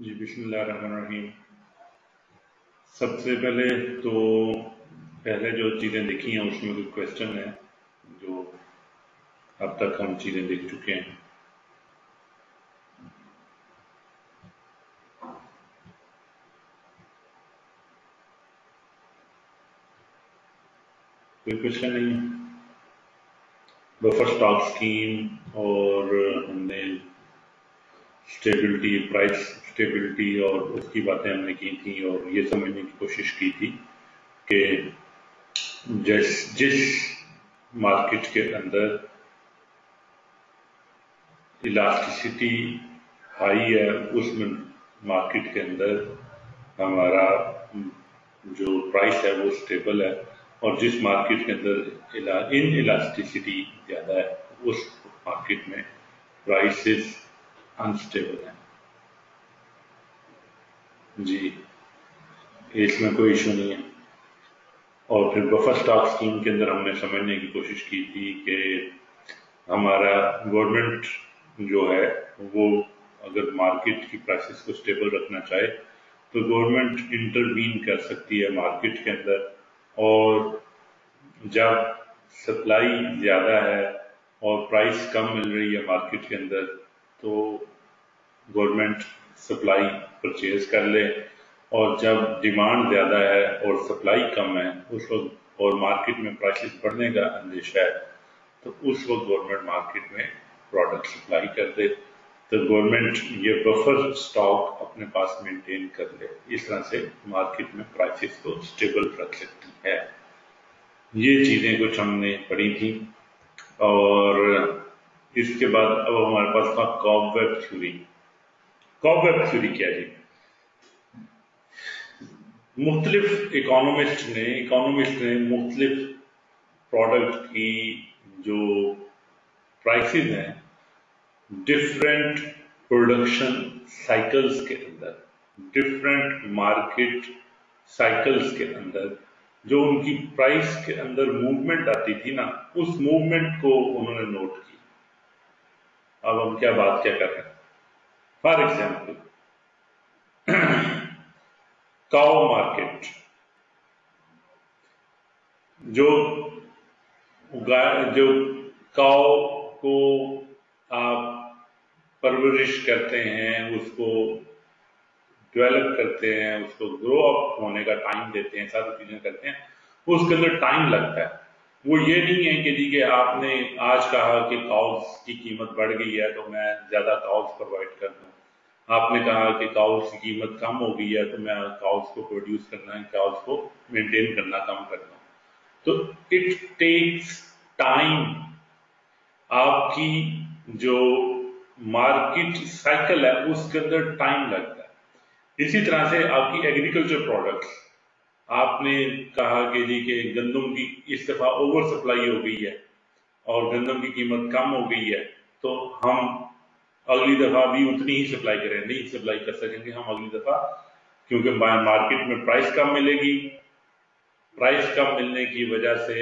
जी, बिस्मिल्लाहिर्रहमानिर्रहीम। सबसे पहले तो पहले जो चीज़ें देखी हैं, उसमें कुछ क्वेश्चन है, जो अब तक हम चीज़ें देख चुके हैं। कोई क्वेश्चन नहीं बफर स्टॉक स्कीम और हमने स्टेबिलिटी प्राइस स्टेबिलिटी और उसकी बातें हमने की थी और ये समझने की कोशिश की थी कि जिस जिस मार्केट के अंदर इलास्टिसिटी हाई है, उस मार्केट के अंदर हमारा जो प्राइस है वो स्टेबल है और जिस मार्केट के अंदर इन इलास्टिसिटी ज़्यादा है, उस मार्केट में प्राइसेस अनस्टेबल है जी। इसमें कोई इशू नहीं है। और फिर बफर स्टॉक स्कीम के अंदर हमने समझने की कोशिश की थी कि हमारा गवर्नमेंट जो है, वो अगर मार्केट की प्राइसेस को स्टेबल रखना चाहे तो गवर्नमेंट इंटरवीन कर सकती है मार्केट के अंदर। और जब सप्लाई ज़्यादा है और प्राइस कम मिल रही है मार्केट के अंदर तो गवर्नमेंट सप्लाई परचेज कर ले। और जब डिमांड ज़्यादा है और सप्लाई कम है, उस वक्त और मार्केट में प्राइसेस बढ़ने का अंदेशा है तो उस वक्त गवर्नमेंट मार्केट में प्रोडक्ट सप्लाई कर दे। तो गवर्नमेंट ये बफर स्टॉक अपने पास मेंटेन कर ले। इस तरह से मार्केट में प्राइसेस को स्टेबल रख सकती है। ये चीज़ें कुछ हमने पढ़ी थी। और इसके बाद अब हमारे पास था कॉबवेब थ्योरी कॉबवेब थ्योरी क्या है मुख्तलिफ़ इकोनॉमिस्ट ने इकोनॉमिस्ट ने मुख्तलिफ़ प्रोडक्ट की जो प्राइसेस हैं डिफरेंट प्रोडक्शन साइकिल्स के अंदर डिफरेंट मार्केट साइकिल्स के अंदर, जो उनकी प्राइस के अंदर मूवमेंट आती थी ना, उस मूवमेंट को उन्होंने नोट की। अब हम क्या बात क्या कर रहे हैं? फॉर एग्ज़ाम्पल काउ मार्केट जो जो काउ को आप परवरिश करते हैं, उसको डेवलप करते हैं, उसको ग्रो अप होने का टाइम देते हैं, सारी चीज़ें करते हैं, उसके अंदर टाइम लगता है। वो ये नहीं है कि जी कि आपने आज कहा कि काउस की कीमत बढ़ गई है तो मैं ज़्यादा काउस प्रोवाइड कर दूँ। आपने कहा कि काउस की कीमत कम हो गई है तो मैं काउस को प्रोड्यूस करना है काउस को मेंटेन करना कम करना तो इट टेक्स टाइम। आपकी जो मार्केट साइकिल है, उसके अंदर टाइम लगता है। इसी तरह से आपकी एग्रीकल्चर प्रोडक्ट्स। आपने कहा कि जी के गंदम की इस दफ़ा ओवर सप्लाई हो गई है और गंदम की कीमत कम हो गई है तो हम अगली दफ़ा भी उतनी ही सप्लाई करें। नहीं सप्लाई कर सकेंगे हम अगली दफ़ा, क्योंकि मार्केट में प्राइस कम मिलेगी। प्राइस कम मिलने की वजह से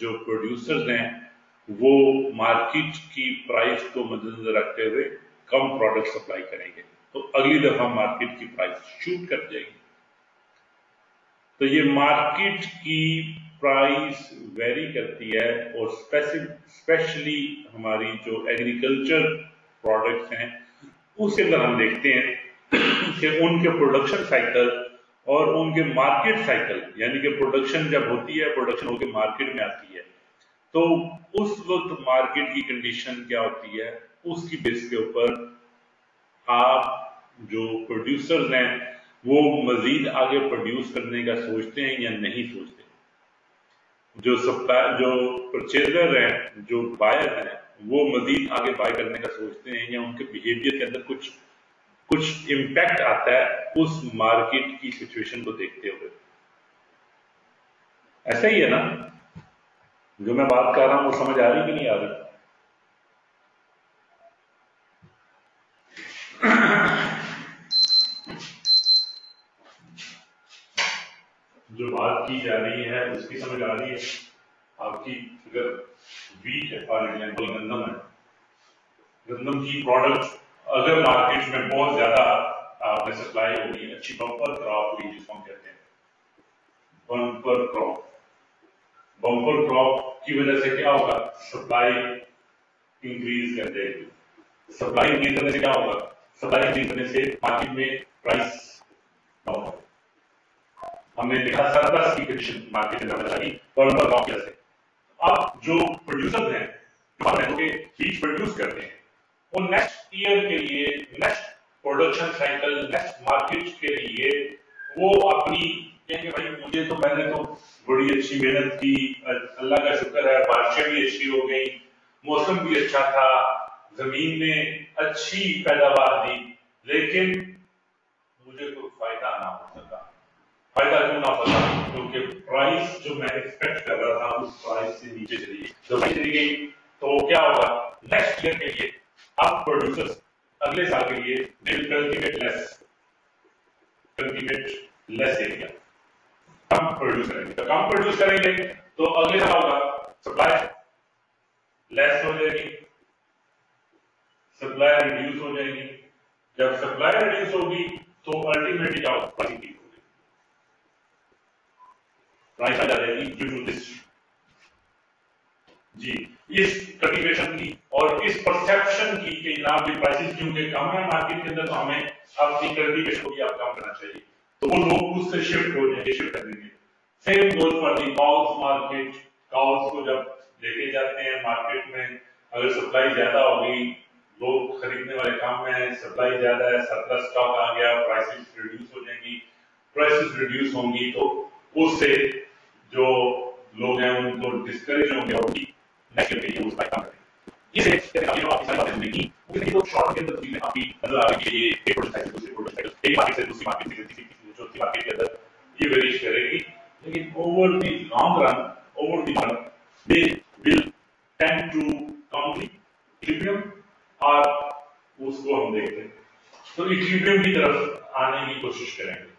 जो प्रोड्यूसर्स हैं, वो मार्केट की प्राइस को मद्देनजर रखते हुए कम प्रोडक्ट सप्लाई करेंगे। तो अगली दफ़ा मार्केट की प्राइस शूट कर जाएगी। तो ये मार्केट की प्राइस वेरी करती है और स्पेशली हमारी जो एग्रीकल्चर प्रोडक्ट्स हैं उसके अंदर हम देखते हैं, कि उनके प्रोडक्शन साइकिल और उनके मार्केट साइकिल यानी कि प्रोडक्शन जब होती है प्रोडक्शन होकर मार्केट में आती है तो उस वक्त मार्केट की कंडीशन क्या होती है? उसकी बेस के ऊपर आप जो प्रोड्यूसर्स हैं वो मजीद आगे प्रोड्यूस करने का सोचते हैं या नहीं सोचते? जो सप्लाई जो परचेजर हैं, जो बायर हैं, वो मजीद आगे बाय करने का सोचते हैं या उनके बिहेवियर के अंदर कुछ कुछ इम्पैक्ट आता है उस मार्केट की सिचुएशन को देखते हुए। ऐसा ही है ना? जो मैं बात कर रहा हूँ वो समझ आ रही कि नहीं आ रही? जो बात की जा रही है उसकी समझ आ रही है, आपकी अगर वीट है फॉर एग्ज़ाम्पल गंदम है। गंदम की प्रोडक्ट अगर मार्केट में बहुत ज़्यादा आपने सप्लाई होगी, अच्छी बम्पर क्रॉप हुई जिसको हम कहते हैं। बम्पर क्रॉप बम्पर क्रॉप की वजह से क्या होगा? सप्लाई इंक्रीज कर देगी। सप्लाई इंक्रीज करने से क्या होगा? सप्लाई इंक्रीज करने से मार्केट में प्राइस डाउन होगा। हमने देखा सरप्लस की कंडीशन मार्केट में ज़्यादा चली बम्पर क्रॉप की वजह से अब जो प्रोड्यूसर हैं, जो बीज प्रोड्यूस करते हैं। वो नेक्स्ट ईयर के लिए next production cycle next market के लिए, वो अपनी कहेंगे भाई, मुझे तो मैंने तो बड़ी अच्छी मेहनत की, अल्लाह का शुक्र है, बारिशें भी अच्छी हो गई, मौसम भी अच्छा था, ज़मीन ने अच्छी पैदावार दी, लेकिन मुझे तो फ़ायदा ना हो सका फ़ायदा क्यों ना सका क्योंकि प्राइस जो मैं एक्सपेक्ट कर रहा था, उस प्राइस से नीचे चली तो चली गई तो क्या होगा? नेक्स्ट ईयर के लिए अब प्रोड्यूसर्स अगले साल के लिए they will cultivate less cultivate less area come produce करेंगे। तो कम प्रोड्यूस करेंगे तो अगले साल होगा। सप्लाई लेस हो जाएगी। सप्लाई रिड्यूस हो जाएगी। जब सप्लाई रिड्यूस होगी तो अल्टीमेटली क्या होगा? प्राइस आ जाएगी ड्यू टू दिस जी इस कल्टीवेशन की और इस परसेप्शन की कि जनाब भी प्राइसेस क्योंकि कम है मार्केट के अंदर तो हमें अपनी कल्टीवेशन को भी आप कम करना चाहिए। तो वो लोग उससे शिफ्ट हो जाएँगे शिफ्ट कर देंगे। Same goes for the cows market cows को जब लेके जाते हैं मार्केट में, अगर सप्लाई ज़्यादा होगी लोग खरीदने वाले काम में है सप्लाई ज़्यादा है सरप्लस स्टॉक आ गया प्राइसेस रिड्यूस हो जाएँगी। प्राइसेस रिड्यूस होंगी तो उससे जो लोग हैं, उनको डिस्करेज होंगे और नेक्स्ट ईयर के उस बाइक काम करें इसे कहते हैं आपकी सारी बातें कहते हैं तो शॉर्ट के अंदर चीज़ें आपकी नज़र आ रही है ये एक प्रोडक्ट साइकिल दूसरी प्रोडक्ट साइकिल एक मार्केट से दूसरी मार्केट से तीसरी तीसरी चौथी मार्केट के अंदर, ये वेरिएश करेगी। लेकिन over the long run over the run they will tend to come to equilibrium और उसको हम देखते हैं। तो इक्विलिब्रियम की तरफ़ आने की कोशिश करेंगे।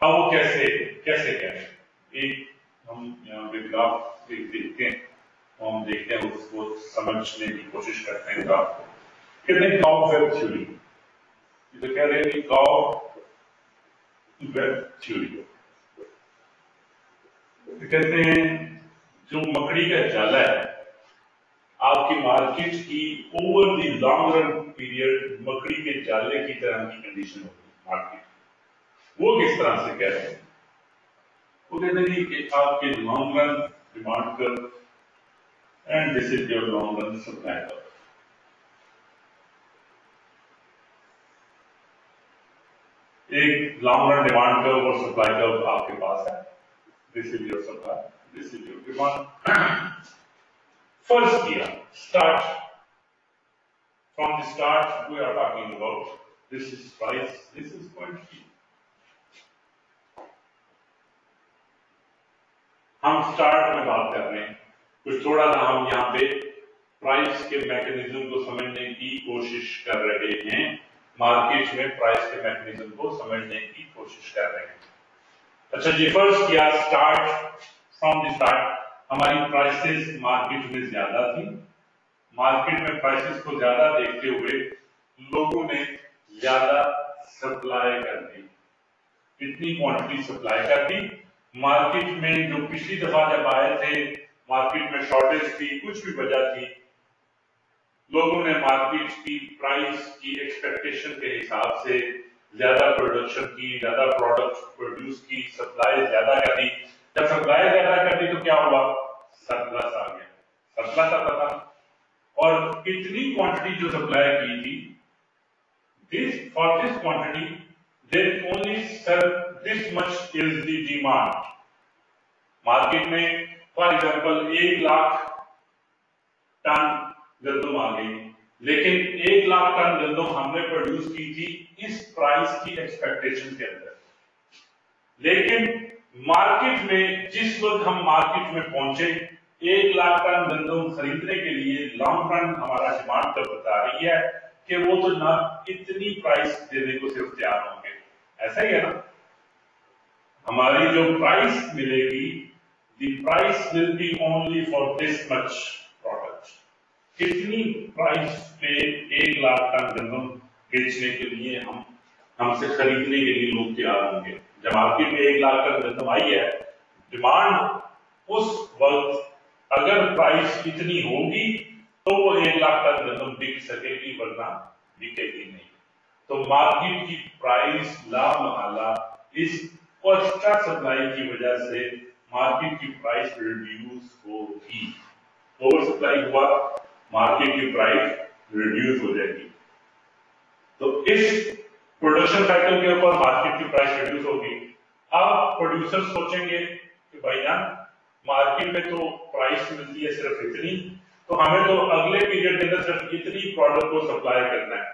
अब वो कैसे कैसे करें एक हम यहाँ पे देखते हैं तो हम देखते हैं उसको समझने की कोशिश करते हैं ग्राफ को। कहते हैं काउ वेब थ्योरी तो कह रहे हैं काउ वेब थ्योरी तो कहते हैं, जो मकड़ी का जाला है, आपकी मार्केट की over the long run period मकड़ी के जाले की तरह की कंडीशन होगी मार्केट वो किस तरह से कह रहे हैं? वो कहते हैं कि आपके long run demand curve and this is your long run supply curve. एक लॉन्ग रन डिमांड कर्व और सप्लाई कर्व आपके पास है। This is your supply this is your demand first किया start from the start we are talking about this is price this is quantity हम start में बात कर रहे हैं। कुछ थोड़ा सा हम यहाँ पे प्राइस के मैकेनिज्म को समझने की कोशिश कर रहे हैं। मार्केट में प्राइस के मैकेनिज्म को समझने की कोशिश कर रहे हैं। अच्छा जी फ़र्स्ट किया स्टार्ट फ्रॉम द स्टार्ट हमारी प्राइसेस मार्केट में ज़्यादा थी। मार्केट में प्राइसेस को ज़्यादा देखते हुए लोगों ने ज़्यादा सप्लाई कर दी। कितनी क्वांटिटी सप्लाई कर दी? मार्केट में जो पिछली दफ़ा जब आए थे, मार्केट में शॉर्टेज थी, कुछ भी वजह थी, लोगों ने मार्केट की प्राइस की एक्सपेक्टेशन के हिसाब से ज़्यादा प्रोडक्शन की, ज़्यादा प्रोडक्ट प्रोड्यूस की सप्लाई ज़्यादा कर दी जब सप्लाई ज़्यादा कर दी तो क्या हुआ? सरप्लस आ गया। सरप्लस आता था और इतनी क्वांटिटी जो सप्लाई की थी this for this quantity there only sir this much is the demand market में फॉर एग्ज़ाम्पल एक लाख टन गंदम आ गई। लेकिन एक लाख टन गंदम हमने प्रोड्यूस की थी इस प्राइस की एक्सपेक्टेशन के अंदर। लेकिन मार्केट में, जिस वक्त हम मार्केट में पहुँचे, एक लाख टन गंदम खरीदने के लिए लॉन्ग रन हमारा डिमांड कर बता रही है कि वो तो ना इतनी प्राइस देने को सिर्फ़ तैयार होंगे। ऐसा ही है ना? हमारी जो प्राइस मिलेगी, the price will be only for this much product. कितनी प्राइस पे एक लाख टन गंदम बेचने के लिए हम, हमसे खरीदने के लिए लोग तैयार होंगे जब मार्केट में एक लाख का गंदम आई है डिमांड उस वक्त अगर प्राइस इतनी होगी तो वो एक लाख का गंदम बिक सकेगी, वरना बिकेगी नहीं तो मार्केट की प्राइस ला महला इस एक्स्ट्रा सप्लाई की वजह से मार्केट की प्राइस रिड्यूस होगी ओवर सप्लाई हुआ मार्केट की प्राइस रिड्यूस हो जाएगी। तो इस प्रोडक्शन साइकिल के ऊपर मार्केट की प्राइस रिड्यूस होगी। अब प्रोड्यूसर सोचेंगे कि भाई ना मार्केट में तो प्राइस मिलती है सिर्फ़ इतनी तो हमें तो अगले पीरियड के अंदर सिर्फ़ इतनी प्रोडक्ट को सप्लाई करना है।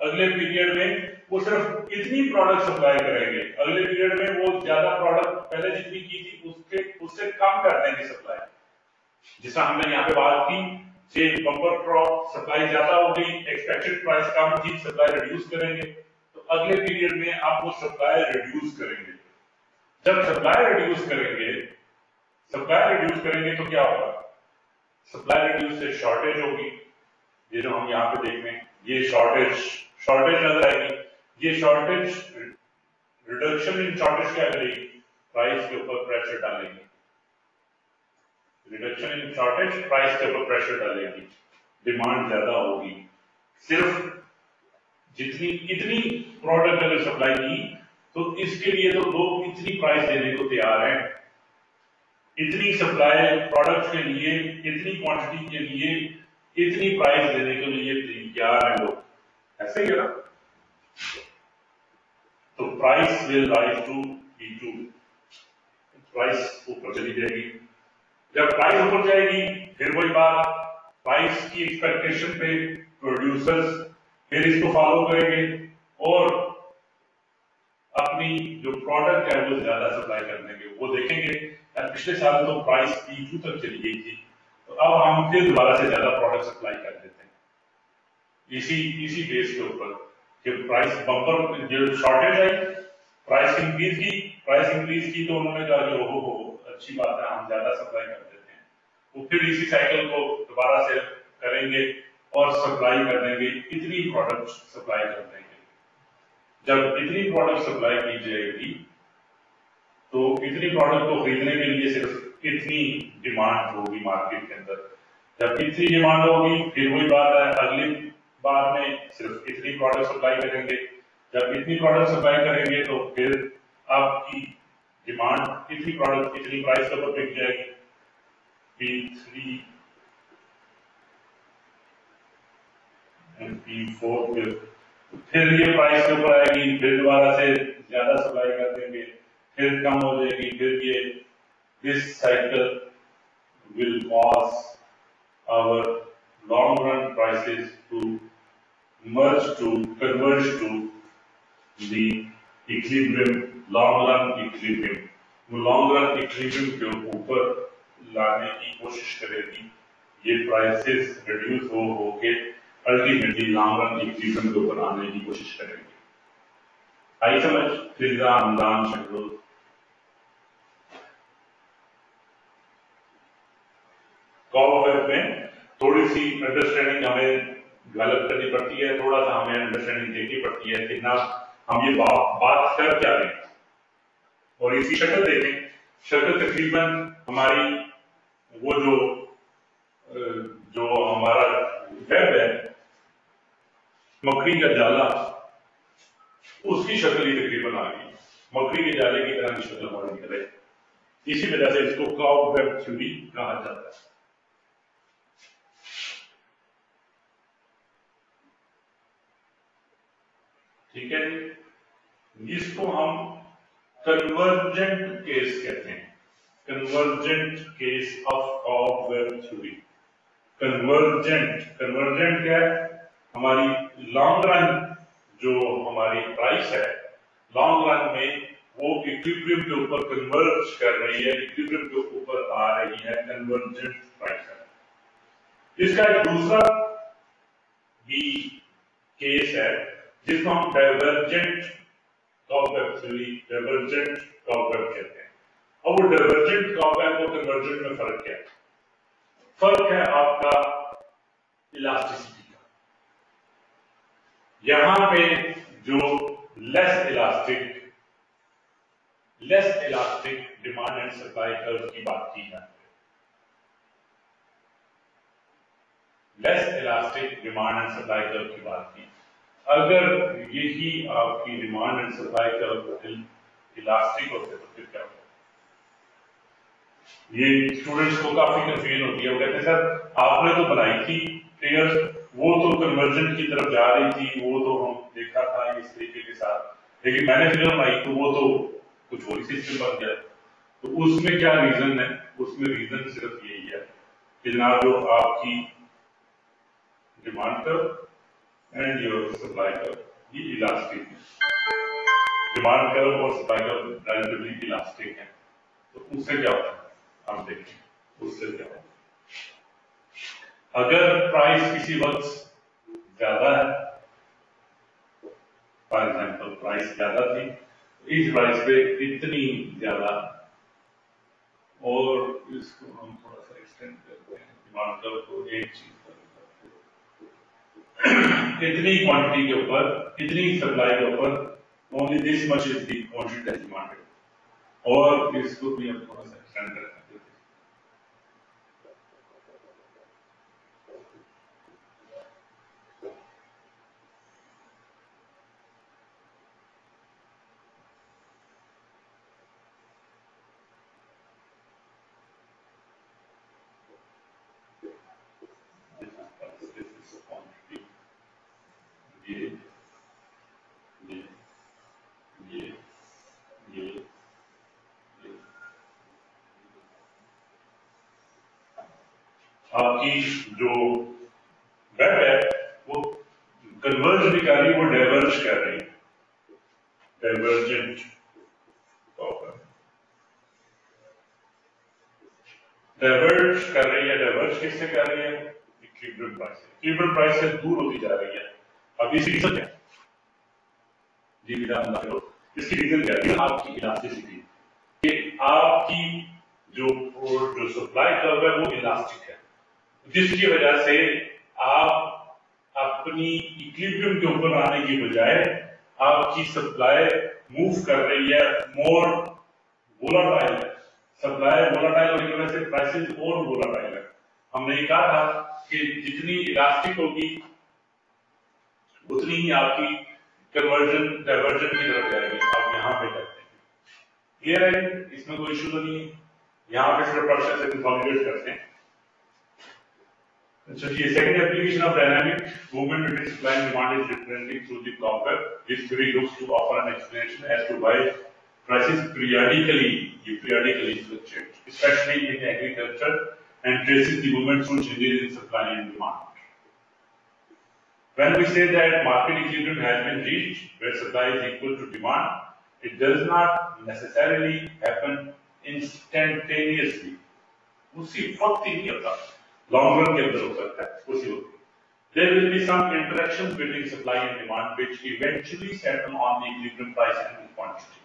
अगले पीरियड में वो सिर्फ़ इतनी प्रोडक्ट सप्लाई करेंगे। अगले पीरियड में वो ज़्यादा प्रोडक्ट पहले जितनी की थी, उसके, उससे कम कर देंगे सप्लाई जिसका हमने यहाँ पे बात की बम्पर क्रॉप सप्लाई ज़्यादा हो गई एक्सपेक्टेड प्राइस कम थी सप्लाई रिड्यूस करेंगे। तो अगले पीरियड में आप वो सप्लाई रिड्यूस करेंगे। जब सप्लाई रिड्यूस करेंगे सप्लाई रिड्यूस करेंगे तो क्या होगा? सप्लाई रिड्यूस से शॉर्टेज होगी। ये जो हम यहाँ पे देख रहे हैं, ये शॉर्टेज शॉर्टेज नज़र आएगी। ये शॉर्टेज रिडक्शन इन शॉर्टेज क्या करेगी प्राइस के ऊपर प्रेशर डालेगी। रिडक्शन इन शॉर्टेज प्राइस के ऊपर प्रेशर डालेगी। डिमांड ज़्यादा होगी। सिर्फ़ जितनी, इतनी प्रोडक्ट अगर सप्लाई की तो इसके लिए तो लोग इतनी प्राइस देने को तैयार हैं। इतनी सप्लाई प्रोडक्ट के लिए, इतनी क्वांटिटी के लिए, इतनी प्राइस देने के लिए तैयार हैं लोग। ऐसे ही ना? तो price will rise to be to price ऊपर चली जाएगी जब प्राइस ऊपर जाएगी, फिर वही बात प्राइस की एक्सपेक्टेशन पे प्रोड्यूसर्स फिर इसको फॉलो करेंगे और अपनी जो प्रोडक्ट है, वो ज़्यादा सप्लाई करने के, वो देखेंगे। पिछले साल तो प्राइस पी टू तक चली गई थी तो अब हम फिर दोबारा से ज़्यादा प्रोडक्ट सप्लाई कर देते हैं। इसी इसी बेस के ऊपर। कि प्राइस बम्पर जो शॉर्टेज आई प्राइस इंक्रीज की प्राइस इंक्रीज की तो उन्होंने कहा कि ओहो हो, अच्छी बात है, हम ज़्यादा सप्लाई कर देते हैं। वो फिर इसी साइकिल को दोबारा से करेंगे और सप्लाई कर देंगे इतनी प्रोडक्ट सप्लाई कर देंगे। जब इतनी प्रोडक्ट सप्लाई की जाएगी तो इतनी प्रोडक्ट को खरीदने के लिए सिर्फ़ इतनी डिमांड होगी मार्केट के अंदर। जब इतनी डिमांड होगी, फिर वही बात है, अगली बार में सिर्फ़ इतनी प्रोडक्ट सप्लाई करेंगे। जब इतनी प्रोडक्ट सप्लाई करेंगे तो फिर आपकी डिमांड इतनी प्रोडक्ट इतनी प्राइस के ऊपर बिक जाएगी। P three and P four फिर फिर ये प्राइस के ऊपर आएगी, फिर दोबारा से ज़्यादा सप्लाई कर देंगे, फिर कम हो जाएगी, फिर ये this cycle will cause our long run prices to merge to, converge to the equilibrium long run equilibrium वो लॉन्ग रन इक्विलिब्रियम के ऊपर लाने की कोशिश करेगी। ये प्राइसेस रिड्यूस हो हो के अल्टीमेटली लॉन्ग रन इक्विलिब्रियम के आने की कोशिश करेंगे। आई समझ फिजा हमदान शहरुल कॉप में थोड़ी सी अंडरस्टैंडिंग हमें डेवलप करनी पड़ती है थोड़ा सा हमें अंडरस्टैंडिंग देखनी पड़ती है, कि ना, हम ये बात बात कर क्या रहे और इसकी शक्ल देखें, शक्ल तकरीबन हमारी, वो जो जो हमारा वेब है मकड़ी का जाला, उसकी शक्ल ही तकरीबन आ गई। मकड़ी के जाले की तरह की शक्ल हमारी निकले। इसी वजह से इसको काउ वेब थ्योरी कहा जाता है। ठीक है इसको हम कन्वर्जेंट केस कहते हैं। Convergent case of cobweb theory convergent convergent क्या है? हमारी लॉन्ग रन जो हमारी प्राइस है लॉन्ग रन में वो इक्विलिब्रियम के ऊपर कन्वर्ज कर रही है इक्विलिब्रियम के ऊपर आ रही है कन्वर्जेंट प्राइस है। इसका एक दूसरा भी केस है। जिसको हम डाइवर्जेंट थ्योरी डाइवर्जेंट कॉपवेब कहते हैं। और वो डाइवर्जेंट कॉपवेब और कन्वर्जेंट में फ़र्क क्या है? फ़र्क है आपका इलास्टिसिटी का। यहाँ पे जो less elastic less elastic demand and supply curve की बात की जाती है। Less elastic demand and supply curve की बात की अगर यही आपकी demand and supply curve elastic होते तो फिर क्या होगा ये स्टूडेंट्स को काफ़ी कंफ्यूजन होती है। वो कहते हैं, सर, आपने तो बनाई थी फिगर्स वो तो कन्वर्जन की तरफ़ जा रही थी, वो तो हम देखा था इस तरीके के साथ। लेकिन मैंने फिगर बनाई तो वो तो कुछ और सिस्टम बन गया। तो उसमें क्या रीजन है? उसमें रीजन सिर्फ़ यही है कि जनाब, जो आपकी demand curve and your supply curve ये इलास्टिक है। डिमांड कर्व और सप्लाई कर्व रिलेटिवली इलास्टिक है। तो उससे क्या होता है? आप देखें, उससे क्या होगा अगर प्राइस किसी वक्त ज़्यादा है फॉर एग्ज़ाम्पल प्राइस ज़्यादा थी इस प्राइस पे इतनी ज़्यादा, और इसको हम थोड़ा सा एक्सटेंड करते हैं। डिमांड कर तो एक चीज़ इतनी क्वांटिटी के ऊपर, इतनी सप्लाई के ऊपर only this much is the quantity demanded और इसको भी हम थोड़ा सा एक्सटेंड करते हैं आपकी जो वेब है, वो कन्वर्ज भी कर रही वो डाइवर्ज कर रही है। डाइवर्जेंट डाइवर्ज कर रही है डाइवर्ज किससे कर रही है? इक्विलिब्रियम प्राइस से। प्राइस से दूर होती जा रही है। अब इसकी रीजन क्या जी अंदाज करो। इसकी रीजन क्या है? आपकी इलास्टिसिटी कि आपकी जो जो सप्लाई कर्व है, वो इलास्टिक है। जिसकी वजह से आप अपनी इक्विलिब्रियम के ऊपर आने की बजाय आपकी सप्लाई मूव कर रही है मोर वोलाटाइल है। सप्लाई वोलाटाइल होने की वजह से प्राइसेस और वोलाटाइल है। हमने ये कहा था कि जितनी इलास्टिक होगी उतनी ही आपकी कन्वर्जन डाइवर्जन की तरफ़ जाएगी आप यहाँ पे करते हैं क्लियर है इसमें कोई इशू तो नहीं है यहाँ पे सिर्फ़ प्रोसेस से कंसोलिडेट करते हैं second application of dynamic movement between supply and demand is represented through the problem. This theory looks to offer an explanation as to why prices periodically, periodically fluctuate, especially in agriculture, and traces the movement through changes in supply and demand. When we say that market equilibrium has been reached, where supply is equal to demand, it does not necessarily happen instantaneously. उसी वक्त ही नहीं होता long run के अंदर हो सकता है उसी वक्त There will be some interactions between supply and demand which eventually settle on the equilibrium price and quantity.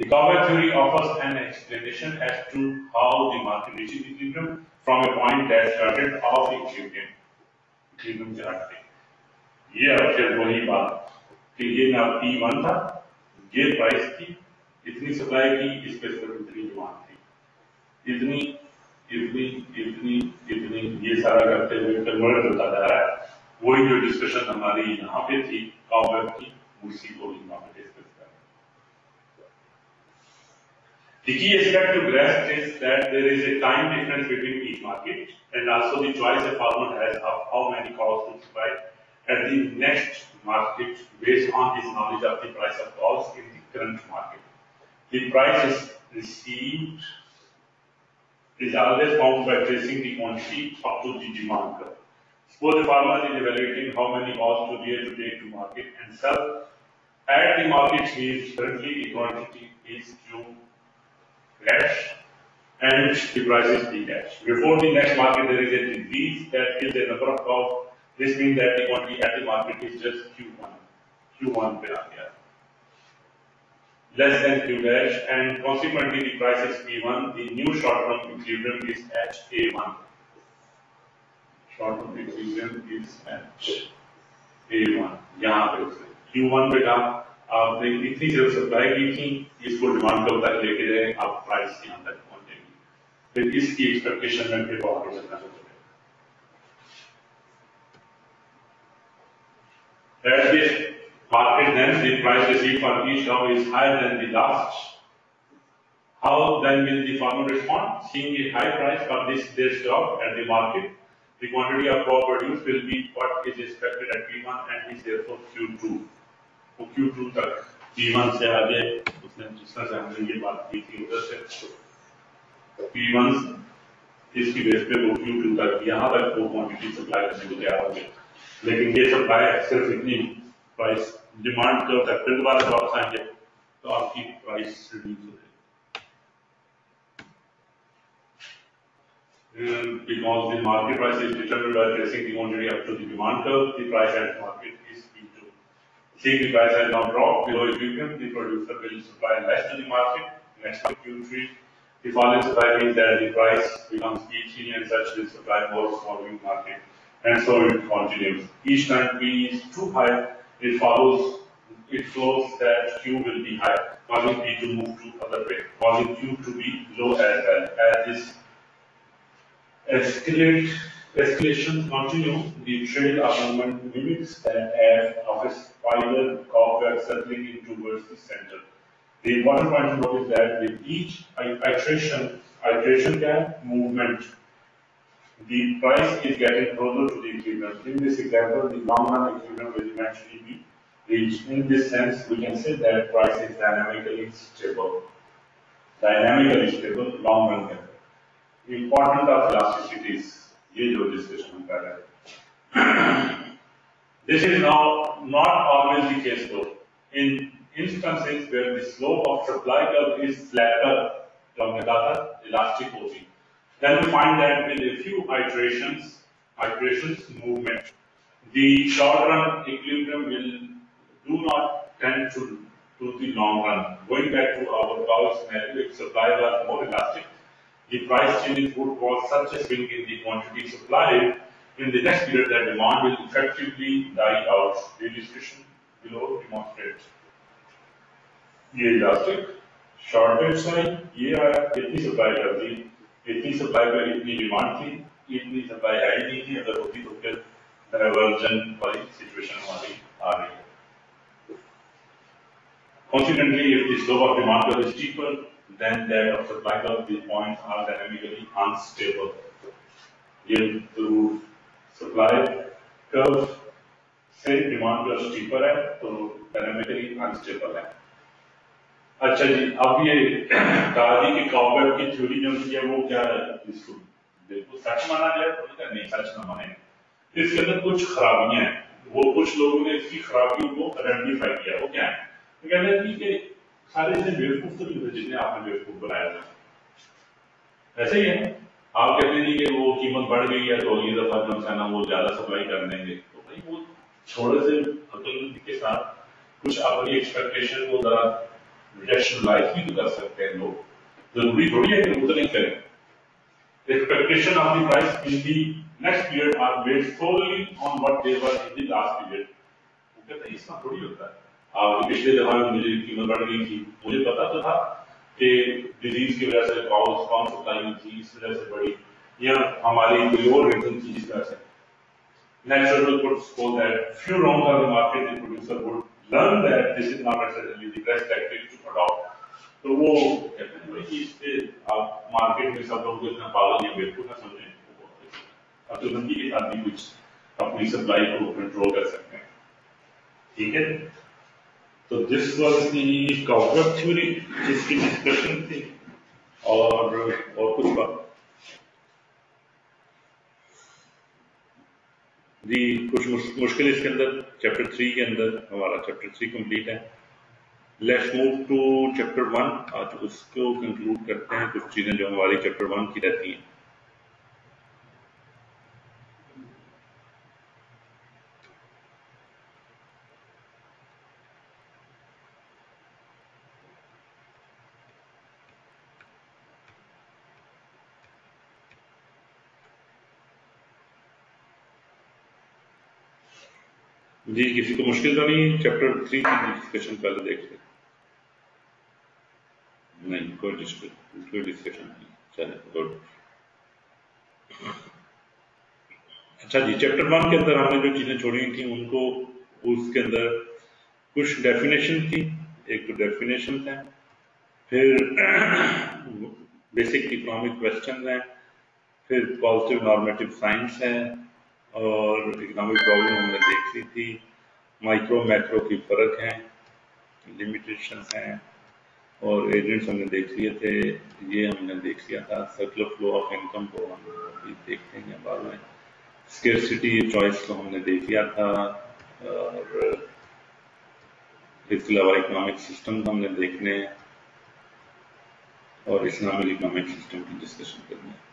The Cowell theory offers an explanation as to how the market reaches equilibrium from a point that started off the equilibrium. equilibrium chart पे ये अब फिर वही बात कि ये ना P1 था ये प्राइस थी इतनी सप्लाई की इस पे सिर्फ़ इतनी डिमांड थी इतनी इतनी इतनी इतनी ये सारा करते हुए कन्वर्ट होता जा रहा है वही जो डिस्कशन हमारी यहाँ पे थी काउंटर की उसी को यहाँ पे डिस्कस कर The key aspect to grasp is that there is a time difference between each market and also the choice a farmer has of how many cows to supply at the next market based on his knowledge of the price of cows in the current market. The price is received is always found by tracing the quantity up to the demand curve. Suppose the farmer is evaluating how many cows to be to take to market and sell. At the market means currently the quantity is Q dash and the price is D dash. Before the next market there is a disease that kills the number of cows. This means that the quantity at the market is just Q1. Q1 पे आ गया less than Q dash and consequently the price is P1, the new short-term equilibrium is at A1. Short-term equilibrium is at A1. यहाँ पे उसे Q1 में था आपने इतनी जब सप्लाई की थी इसको डिमांड कब तक लेके जाए आप प्राइस यहाँ तक पहुंचेगी फिर इसकी एक्सपेक्टेशन में फिर बहुत चलना होगा At this market then the price received for each cow is higher than the last. How then will the farmer respond? Seeing a high price for this their stock at the market, the quantity of crop produced will be what is expected at P1 and is therefore Q2. वो Q2 तक P1 से आगे उसने जिस तरह से हमने ये बात की थी उधर से P1 इसकी बेस पे वो Q2 तक यहाँ तक वो क्वांटिटी सप्लाई करने को तैयार हो गए लेकिन ये सप्लाई सिर्फ इतनी प्राइस डिमांड जो तक फिर दोबारा वापस आएंगे तो आपकी प्राइस रिड्यूस हो जाएगी because the market price is determined by tracing the quantity up to the demand curve, the price at market is P2. Seeing the price has now dropped below equilibrium, the producer will supply less to the market. Next to Q3, the fall in supply means that the price becomes P3 and such will supply more following market. And so it continues. Each time P is too high, it follows, it flows that Q will be high, causing P to move to other way, causing Q to be low as well. As this escalate, escalation continue, the trail of movement mimics that as of a spider cobweb circling in towards the center. The important point to note is that with each iteration, iteration gap movement, the price is getting closer to the equilibrium. In this example, the long run equilibrium will eventually be reached. In this sense, we can say that price is dynamically stable. Dynamically stable, long run gap. important of elasticities ये जो discussion हम कर रहे हैं this is now not always the case though in instances where the slope of supply curve is flatter जो हमने कहा था elastic होती then we find that with a few iterations iterations movement the short run equilibrium will do not tend to to the long run going back to our cow scenario if supply was more elastic the price change in food cause such a swing in the quantity supplied in the next period that demand will effectively die out. The illustration below demonstrates. ये elastic shortage sign ये आया इतनी supply कर दी इतनी supply पर इतनी demand थी इतनी सप्लाई है नहीं थी अगर होती तो फिर डाइवर्जन वाली सिचुएशन हमारी आ है Consequently, if the slope of demand curve is steeper, then that of supply curve, the points are dynamically unstable. Yet to supply curve demand जो स्टीपर है तो डायनामिकली अनस्टेबल है अच्छा जी, अब ये दादी की कॉबेट की थ्योरी जो है वो क्या है इसको? बिल्कुल सच माना जाए तो क्या नहीं, सच ना माने। इसके अंदर कुछ खराबियाँ हैं। वो कुछ लोगों ने इसकी खराबियों को आइडेंटिफाई किया, वो क्या है? कहते हैं कि सारे इतने बेवकूफ़ तो नहीं होते जितने आपने बेवकूफ़ बनाया था। ऐसे ही है। आप कहते नहीं कि वो कीमत बढ़ गई है तो ये दफ़ा जो है ना वो ज़्यादा सप्लाई कर देंगे तो भाई वो थोड़े से अकल के साथ कुछ अपनी एक्सपेक्टेशन को जरा रिएक्शन लाइफ में भी कर सकते हैं लोग ज़रूरी थोड़ी है कि उतने करें। Expectation of the price in the next period are based solely on what they were in the last period okay तो इसका थोड़ी होता है। आप पिछले दफ़ा में मुझे कीमत बढ़ गई थी, मुझे पता तो था कि डिज़ीज़ की वजह से पावर कौन सप्लाई थी, इस वजह से बड़ी या हमारी कोई और रीजन थी जिस वजह natural could score that few wrong are the market the producer would learn that this is not necessarily the best tactic to adopt. तो वो कहते हैं भाई इससे आप मार्केट में सब लोग इतना पागल या बेवकूफ़ ना समझें अक्लमंदी के साथ भी कुछ अपनी सप्लाई को कंट्रोल कर सकते हैं। ठीक है? So this was the cobweb theory, जिसकी डिस्कशन थी। और और कुछ बात जी, कुछ मुश्किल इसके अंदर चैप्टर थ्री के अंदर, हमारा चैप्टर थ्री कंप्लीट है। Let's move to chapter one आज उसको कंक्लूड करते हैं कुछ चीज़ें जो हमारी चैप्टर वन की रहती हैं। जी, किसी को मुश्किल तो नहीं चैप्टर थ्री की डिस्कशन पहले देख ले। नहीं, कोई डिस्कशन कोई डिस्कशन नहीं। चले गुड अच्छा जी चैप्टर वन के अंदर हमने जो चीज़ें छोड़ी थी, उनको, उसके अंदर कुछ डेफिनेशन थी। एक तो डेफिनेशन है, फिर बेसिक इकोनॉमिक क्वेश्चन है, फिर पॉजिटिव नॉर्मेटिव साइंस है और इकोनॉमिक प्रॉब्लम हमने देख ली थी। माइक्रो मैक्रो की फ़र्क है लिमिटेशन हैं, और एजेंट्स हमने देख लिए थे। ये हमने देख लिया था। सर्कुलर फ्लो ऑफ़ इनकम को हम अभी देखते हैं बाद में। स्केरसिटी चॉइस को हमने देख लिया था, और इसके अलावा इकोनॉमिक सिस्टम को हमने देखने और इस्लामिक इकोनॉमिक सिस्टम की डिस्कशन करनी है।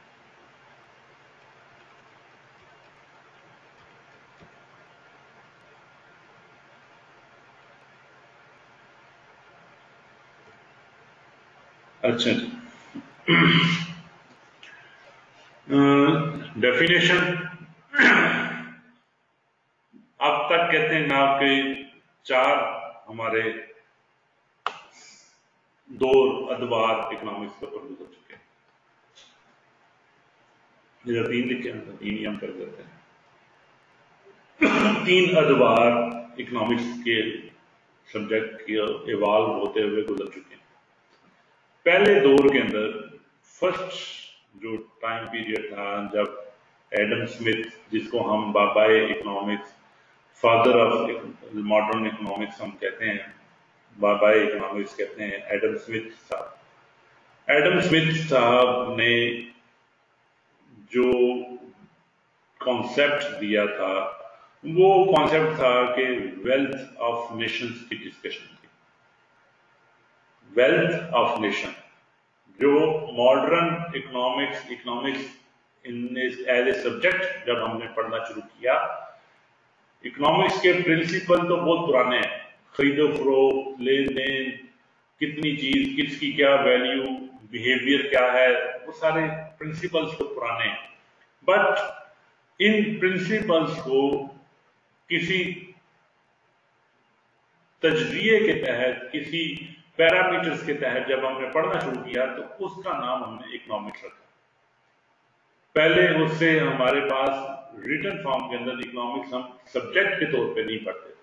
अच्छा जी डेफिनेशन अब तक कहते हैं ना कि चार हमारे दो अदबार इकोनॉमिक्स के ऊपर गुजर चुके हैं। तीन लिखे हैं तो तीन ही हम कर देते हैं। तीन अदबार इकोनॉमिक्स के सब्जेक्ट के इवाल्व होते हुए गुजर चुके हैं। पहले दौर के अंदर फ़र्स्ट जो टाइम पीरियड था, जब एडम स्मिथ जिसको हम बाबा economics father of modern economics हम कहते हैं, बाबा इकोनॉमिक्स कहते हैं एडम स्मिथ साहब। एडम स्मिथ साहब ने जो कॉन्सेप्ट दिया था, वो कॉन्सेप्ट था कि वेल्थ ऑफ़ नेशंस की डिस्कशन वेल्थ ऑफ़ नेशन जो modern economics economics as a subject जब हमने पढ़ना शुरू किया इकोनॉमिक्स के प्रिंसिपल तो बहुत पुराने हैं। खरीदो फरोख लेन देन कितनी चीज़, किसकी क्या वैल्यू बिहेवियर क्या है, वो सारे प्रिंसिपल्स तो पुराने हैं। बट इन प्रिंसिपल्स को किसी तजरिए के तहत, किसी पैरामीटर्स के तहत जब हमने पढ़ना शुरू किया तो उसका नाम हमने इकोनॉमिक्स रखा। पहले उससे हमारे पास रिटर्न फॉर्म के अंदर इकोनॉमिक्स हम सब्जेक्ट के तौर पे नहीं पढ़ते थे।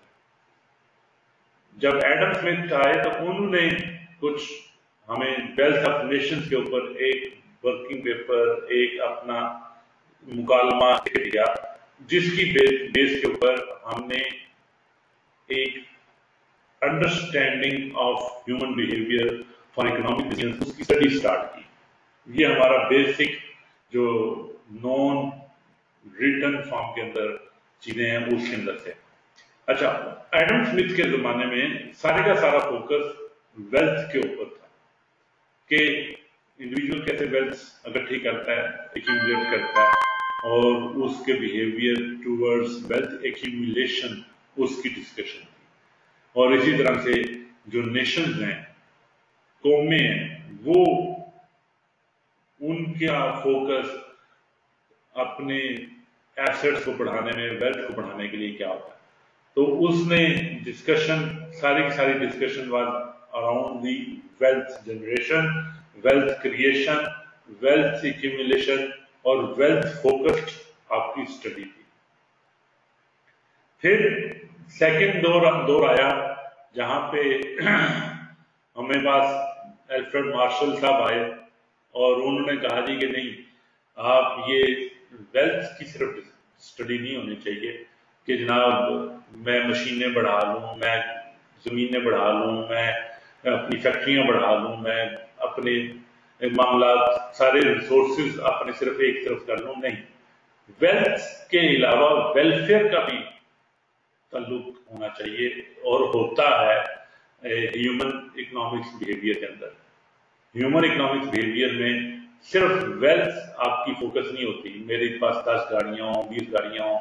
जब एडम स्मिथ आए तो उन्होंने कुछ हमें वेल्थ ऑफ़ नेशंस के ऊपर एक वर्किंग पेपर एक अपना मुकालमा दिया, जिसकी बेस के ऊपर हमने एक understanding of human behaviour for economic decision उसकी स्टडी स्टार्ट की। ये हमारा बेसिक जो नॉन रिटर्न फॉर्म के अंदर चीज़ें हैं उसके अंदर से अच्छा एडम स्मिथ के जमाने में सारे का सारा फोकस वेल्थ के ऊपर था। कि इंडिविजुअल कैसे वेल्थ इकट्ठी करता है एक्यूमुलेट करता है, और उसके बिहेवियर टूवर्ड्स वेल्थ एक्यूमुलेशन उसकी डिस्कशन और इसी तरह से जो नेशन हैं, कौमें हैं, वो उनका फोकस अपने एसेट्स को बढ़ाने में वेल्थ को बढ़ाने के लिए क्या होता है? तो उसने डिस्कशन सारी की सारी discussion was around the wealth generation wealth creation wealth accumulation और वेल्थ फोकस्ड आपकी स्टडी थी। फिर सेकंड दौर दौर आया, जहाँ पे हमें पास एल्फ्रेड मार्शल साहब आए, और उन्होंने कहा जी कि नहीं, आप ये वेल्थ की सिर्फ़ स्टडी नहीं होनी चाहिए, कि जनाब, मैं मशीनें बढ़ा लूँ, मैं ज़मीनें बढ़ा लूँ, मैं अपनी फैक्ट्रियाँ बढ़ा लूँ, मैं अपने मामला सारे रिसोर्सेज अपने सिर्फ़ एक तरफ़ कर लूँ, नहीं। वेल्थ के अलावा वेलफेयर का भी ताल्लुक होना चाहिए और होता है ह्यूमन इकोनॉमिक्स बिहेवियर के अंदर। ह्यूमन इकोनॉमिक्स बिहेवियर में सिर्फ़ वेल्थ आपकी फोकस नहीं होती। मेरे पास दस गाड़ियाँ हो बीस गाड़ियाँ हो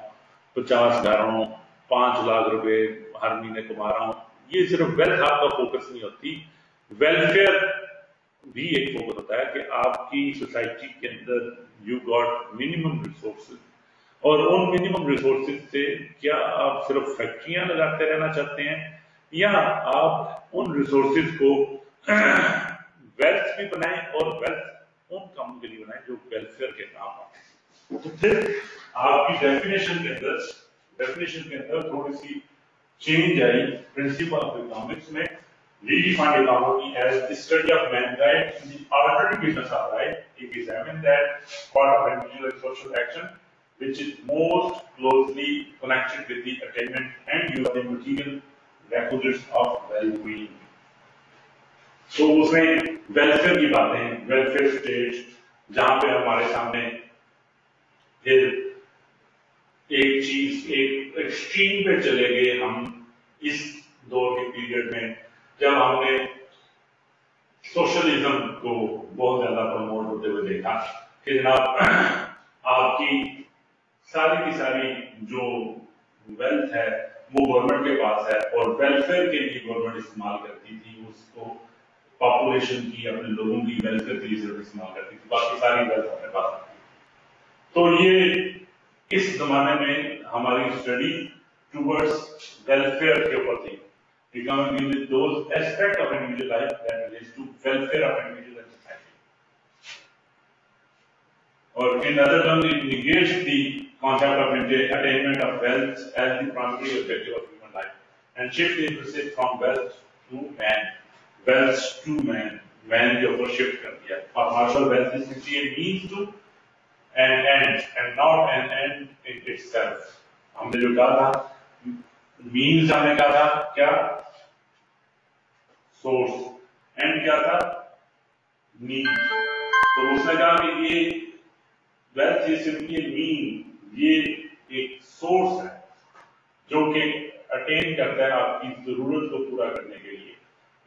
पचास घर हो पाँच लाख रुपए हर महीने कमा रहा हूँ। ये सिर्फ़ वेल्थ आपका फोकस नहीं होती। वेलफेयर भी एक फोकस होता है कि आपकी सोसाइटी के अंदर यू गॉट मिनिमम रिसोर्सेज और उन मिनिमम रिसोर्सेज से क्या आप सिर्फ़ फैक्ट्रियाँ लगाते रहना चाहते हैं या आप उन रिसोर्सेज को वेल्थ भी बनाएँ और वेल्थ उन कामों के लिए बनाएँ जो वेलफेयर के काम आते तो फिर आपकी डेफिनेशन के अंदर डेफिनेशन के अंदर थोड़ी सी चेंज आई प्रिंसिपल ऑफ़ इकोनॉमिक्स में redefine economy as the study of mankind in the ordinary business of life. It examines that part of individual and social action which is most closely connected with the attainment and use of the material requisites of well-being. तो उसमें welfare की बातें welfare state जहाँ पे हमारे सामने फिर एक चीज़, एक एक्सट्रीम पे चले गए हम इस दौर के पीरियड में, जब हमने सोशलिज्म को बहुत ज़्यादा प्रमोट होते हुए देखा कि जनाब, आपकी सारी की सारी जो वेल्थ है, वो गवर्नमेंट के पास है और वेलफेयर के लिए गवर्नमेंट इस्तेमाल करती थी, उसको पॉपुलेशन की, अपने लोगों की वेलफेयर के लिए ज़रूर इस्तेमाल करती थी। बाकी सारी वेल्थ अपने पास तो ये इस जमाने में हमारी स्टडी टूवर्ड्स वेलफेयर के ऊपर थी। Becoming with those aspects of individual life concept of attainment of wealth as the primary objective of human life and shifts the emphasis from wealth to man. Wealth to man. Man के ऊपर shift कर दिया और martial wealth is simply a means to an end and not an end in itself. हमने जो कहा था means हमने कहा था क्या सोर्स एंड क्या था नीड तो उसने कहा कि ये वेल्थ इज सिंपली मीन ये एक सोर्स है, जो कि अटेन करता है आपकी ज़रूरत को पूरा करने के लिए।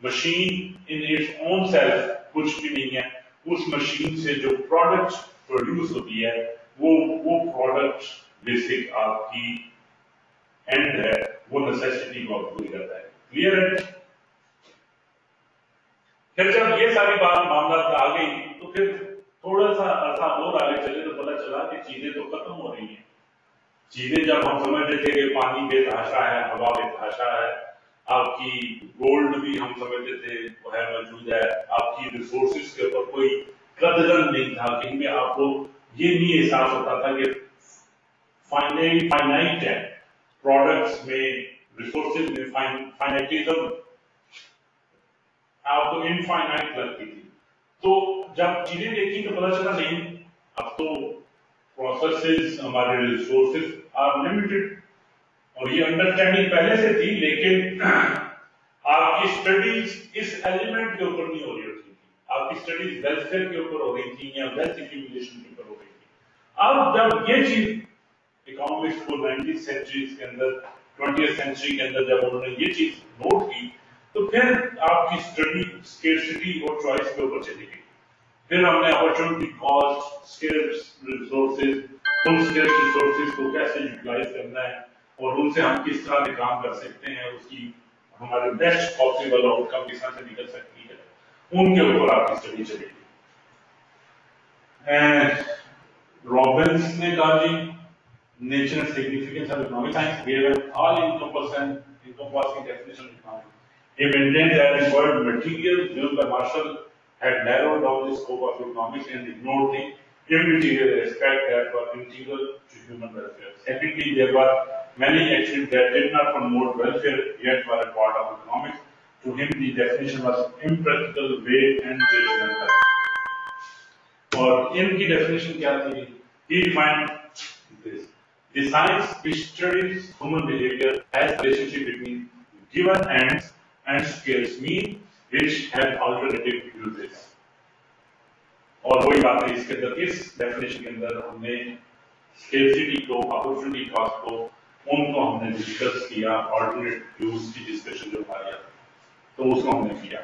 Machine in its own self कुछ भी नहीं है। उस मशीन से जो प्रोडक्ट प्रोड्यूस होती है, वो वो प्रोडक्ट बेसिक आपकी एंड है, वो नेसेसिटी को पूरी करता है। क्लियर है? फिर जब ये सारी बात मामला आ गई तो फिर थोड़ा सा अर्सा और आगे चले तो पता चला कि चीज़ें तो खत्म हो रही हैं। चीज़ें जब हम समझते थे कि पानी बेतहाशा है, हवा बेतहाशा है, आपकी गोल्ड भी हम समझते थे वो है मौजूद है, आपकी रिसोर्सेज के ऊपर कोई कदरन नहीं था कहीं में आपको ये नहीं एहसास होता था कि फाइनाइट है। प्रोडक्ट्स में रिसोर्सेज में फाइनाइटिज्म आपको इनफाइनाइट लगती थी। तो जब चीज़ें देखी तो पता चला, नहीं, अब तो प्रोसेसेस हमारे रिसोर्सेज आर लिमिटेड और ये अंडरस्टैंडिंग पहले से थी, लेकिन आपकी स्टडीज़ इस एलिमेंट के ऊपर नहीं हो रही थी। आपकी स्टडीज़ वेलफेयर के ऊपर हो रही थी या वेल्थ एक्यूमुलेशन के ऊपर हो रही थी। अब जब ये चीज़ इकोनॉमिक्स को नाइनटीन सेंचुरी के अंदर ट्वेंटी सेंचुरी के अंदर जब उन्होंने ये चीज़ नोट की तो फिर आपकी स्टडी स्केर्सिटी और चॉइस के ऊपर चली गई फिर हमने अपॉर्चुनिटी कॉस्ट स्केर्स रिसोर्सेज उन स्केर्स रिसोर्सेज को कैसे यूटिलाइज करना है और उनसे हम किस तरह के काम कर सकते हैं, उसकी हमारे बेस्ट पॉसिबल आउटकम किस तरह से निकल सकती है, उनके ऊपर आपकी स्टडी चलेगी रॉबिन्स ने कहा जी, nature and significance of economic science gave an all-encompassing encompassing definition of economics. He maintained that the word material used by Marshall had narrowed down the scope of economics and ignored the immaterial aspect that were integral to human welfare. Secondly, there were many actions that did not promote welfare yet were a part of economics. To him, the definition was impractical, vague, and judgmental. और इनकी definition क्या थी? He defined this. The science which studies human behavior has a relationship between given ends and scales mean which have alternative uses. और वही बात है, इसके अंदर, इस डेफिनेशन के अंदर हमने स्केर्सिटी को अपॉर्चुनिटी कॉस्ट को उनको हमने डिस्कस किया ऑल्टरनेट यूज़ की डिस्कशन जो हमारी तो उसको हमने किया।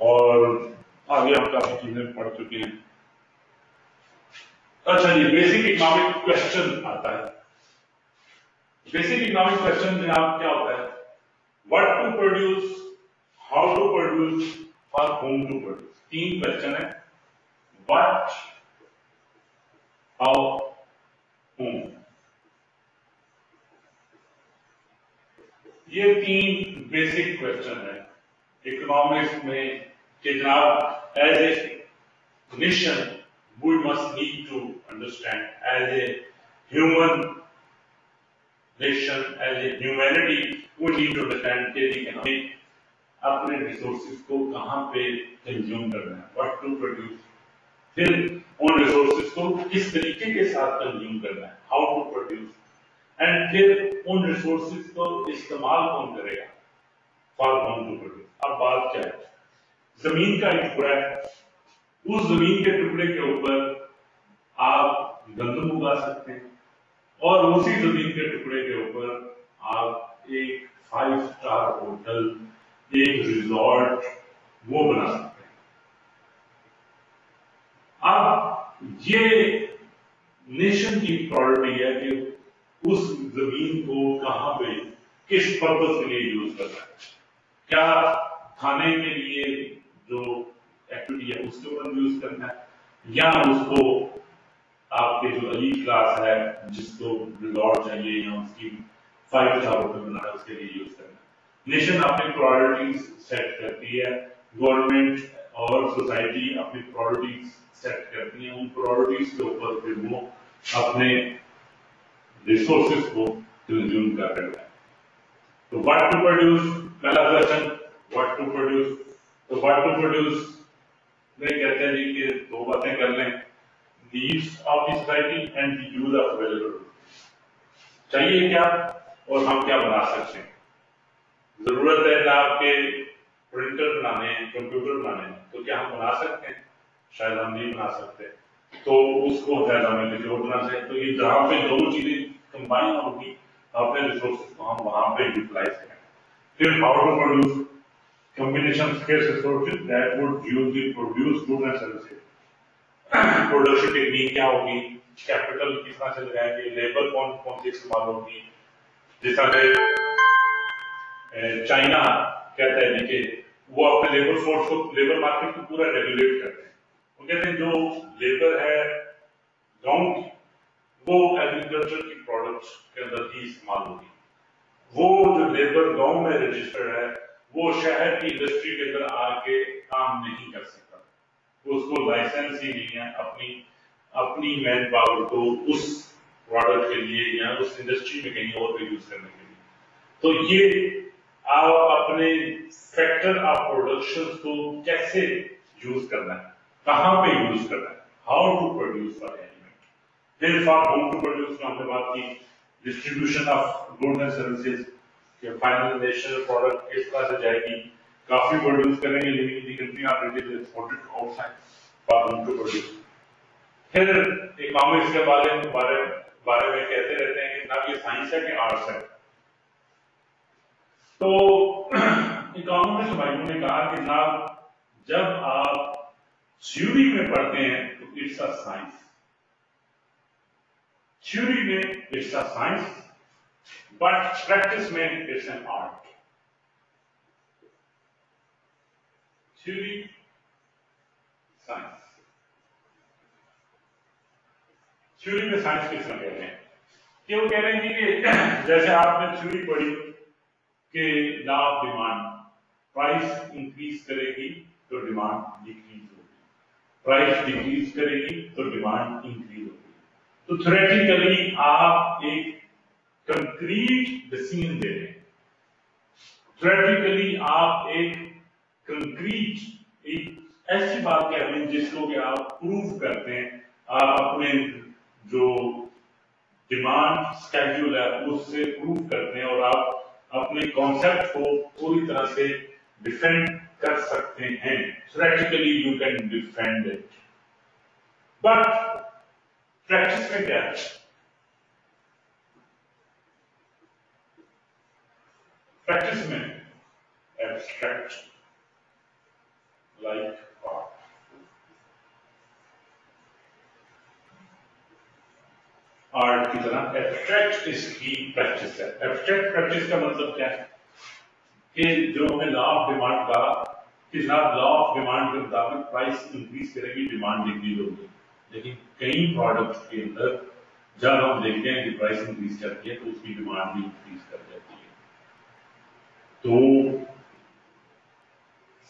और आगे हम काफ़ी चीज़ें पढ़ चुके हैं। अच्छा जी बेसिक इकोनॉमिक क्वेश्चन आता है। बेसिक इकोनॉमिक क्वेश्चन जनाब क्या होता है? What to produce how to produce for whom to produce तीन क्वेश्चन है. वट हाउ होम ये तीन बेसिक क्वेश्चन है. इकोनॉमिक्स में के जनाब as a mission we must need to understand as a human nation as a humanity we need to understand economic अपने resources को कहाँ पे कंज्यूम करना है व्हाट टू प्रोड्यूस फिर उन रिसोर्सेज को किस तरीके के साथ कंज्यूम करना है हाउ टू प्रोड्यूस एंड फिर उन रिसोर्सेज को इस्तेमाल कौन करेगा? फॉर होम टू प्रोड्यूस अब बात क्या है? ज़मीन का एक टुकड़ा है। उस ज़मीन के टुकड़े के ऊपर आप गंदम उगा सकते हैं। और उसी ज़मीन के टुकड़े के ऊपर आप एक फाइव स्टार होटल एक रिजॉर्ट वो बना सकते हैं अब ये नेशन की प्रॉपर्टी है कि उस ज़मीन को कहाँ पे, किस पर्पज के लिए यूज़ करना है। क्या खाने के लिए जो एक्टिविटी है, उसके ऊपर यूज़ करना है, या उसको आपके जो अली क्लास है, जिसको रिजॉर्ट चाहिए या उसकी फाइव स्टार होटल बनाना उसके लिए यूज़ करना नेशन अपनी प्रायोरिटीज सेट करती है गवर्नमेंट और सोसाइटी अपनी प्रायोरिटीज सेट करती है, उन प्रायोरिटीज के ऊपर फिर वो अपने रिसोर्सेज को कंज्यूम कर रहे हैं। तो व्हाट टू प्रोड्यूस पहला क्वेश्चन व्हाट टू प्रोड्यूस तो व्हाट टू प्रोड्यूस में कहते हैं जी कि दो बातें कर लें। Needs of society and use of available चाहिए क्या और हम क्या बना सकते हैं? ज़रूरत है ना आपके प्रिंटर बनाने हैं कंप्यूटर बनाने हैं तो क्या हम बना सकते हैं? शायद हम नहीं बना सकते। तो उसको शायद हमें किसी और बनाना चाहिए तो ये जहाँ पे दोनों चीज़ें कंबाइन होगी, अपने रिसोर्सेज को हम वहाँ पे यूटिलाइज करें। फिर how to produce combination scarce resources that would use the produce goods and services production technique क्या होगी? कैपिटल किस तरह से लगाएँगे लेबर कौन कौन सी इस्तेमाल होगी? जिस चाइना कहता है कि वो अपने लेबर फोर्स को लेबर मार्केट को पूरा रेगुलेट करते हैं। वो कहते हैं, जो लेबर है गाँव वो एग्रीकल्चर की प्रोडक्ट्स के अंदर ही इस्तेमाल होगी। वो जो लेबर गाँव में रजिस्टर्ड है, वो शहर की इंडस्ट्री के अंदर आके काम नहीं कर सकता। उसको लाइसेंस ही नहीं है, अपनी अपनी मैन पावर को उस प्रोडक्ट के लिए या उस इंडस्ट्री में कहीं और पे यूज़ करने के लिए। तो ये आप अपने फैक्टर ऑफ़ प्रोडक्शन को कैसे यूज़ करना है? कहाँ पे यूज़ करना है? How to produce for element फिर फॉर होम टू प्रोड्यूस में हमने बात की distribution of goods and services के फाइनल नेशनल प्रोडक्ट किस तरह से जाएगी? काफ़ी प्रोड्यूस करेंगे in the country of it is exported outside for whom to produce फिर इकोनॉमिक्स के बारे में, बारे बारे में कहते रहते हैं कि ना ये साइंस है कि आर्ट्स है। तो इकोनॉमिक्स भाइयों ने कहा कि साहब जब आप थ्यूरी में पढ़ते हैं तो इट्स अ साइंस थ्यूरी में it's a science but practice में it's an art theory science theory में साइंस किस तरह कहते हैं? कि वो कह रहे हैं कि जैसे आपने थ्यूरी पढ़ी कि law of demand price increase करेगी तो डिमांड डिक्रीज होगी। प्राइस डिक्रीज करेगी तो डिमांड इंक्रीज होगी। तो थ्योरेटिकली आप एक कंक्रीट डिसीज़न दे रहे थ्योरेटिकली आप एक कंक्रीट एक ऐसी बात कह रहे हैं जिसको कि आप प्रूव करते हैं। आप अपने जो डिमांड स्केड्यूल है उससे प्रूव करते हैं और आप अपने कॉन्सेप्ट को पूरी तरह से डिफेंड कर सकते हैं। Theoretically you can defend it but practice में क्या प्रैक्टिस में एब्स्ट्रैक्ट लाइक आर्ट की तरह एब्स्ट्रैक्ट इसकी प्रैक्टिस है। एब्स्ट्रैक्ट प्रैक्टिस का मतलब क्या है? कि जो हमें लॉ ऑफ़ डिमांड का, कि जनाब लॉ ऑफ़ डिमांड के मुताबिक प्राइस इंक्रीज करेगी डिमांड डिक्रीज होगी। लेकिन कई प्रोडक्ट्स के अंदर जब हम देखते हैं कि प्राइस इंक्रीज करती है तो उसकी डिमांड भी इंक्रीज कर जाती है। तो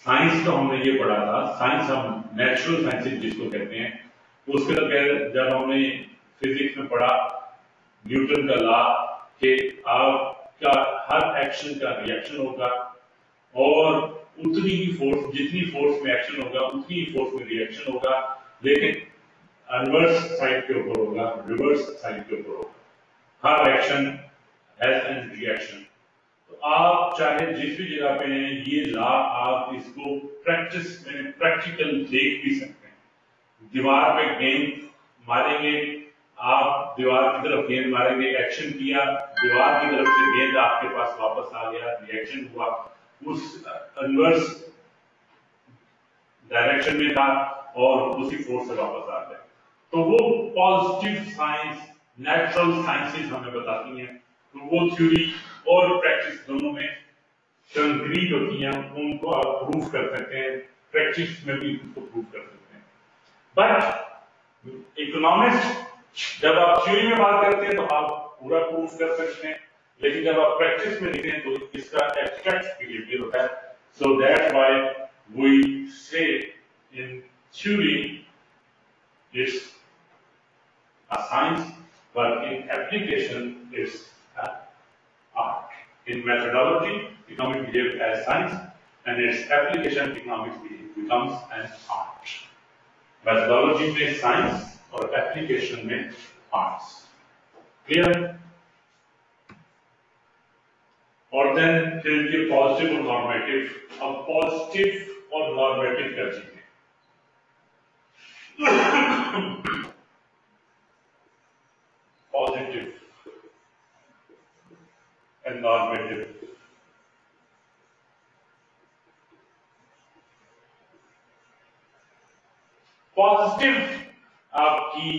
साइंस तो हमने ये पढ़ा था। साइंस हम नेचुरल साइंसेज जिसको कहते हैं, उसके अंदर जब हमने फिजिक्स में पढ़ा न्यूटन का लॉ, कि आपका हर एक्शन का रिएक्शन होगा, और उतनी ही फोर्स जितनी फोर्स में एक्शन होगा, उतनी ही फोर्स में रिएक्शन होगा, लेकिन अनवर्स साइड के ऊपर होगा रिवर्स साइड के ऊपर होगा। हर एक्शन हैज़ एन रिएक्शन तो आप चाहे जिस भी जगह पे हैं, ये लॉ आप इसको प्रैक्टिस में प्रैक्टिकल देख भी सकते हैं। दीवार पे गेंद मारेंगे आप दीवार की तरफ़ गेंद मारेंगे एक्शन किया, दीवार की तरफ़ से गेंद आपके पास वापस आ गया रिएक्शन हुआ। उस अनवर्स डायरेक्शन में था और उसी फोर्स से वापस आ गया। तो वो पॉजिटिव साइंस नेचुरल साइंसेस हमें बताती हैं। तो वो थ्योरी और प्रैक्टिस दोनों में कंक्रीट होती हैं उनको आप प्रूफ कर सकते हैं। प्रैक्टिस में भी उनको प्रूफ कर सकते हैं। बट इकोनॉमिस्ट जब आप थ्योरी में बात करते हैं तो आप पूरा प्रूफ कर सकते हैं लेकिन जब आप प्रैक्टिस में लिखते हैं तो इसका एब्स्ट्रैक्ट बिहेवियर होता है सो that why we say in theory it's a science but in application it's an art in methodology economics behaves as science and its application economics becomes an art methodology में science और application में arts clear और then फिर ये positive और normative अब positive और normative कर चीज़ें पॉजिटिव एंड नॉर्मेटिव पॉजिटिव आपकी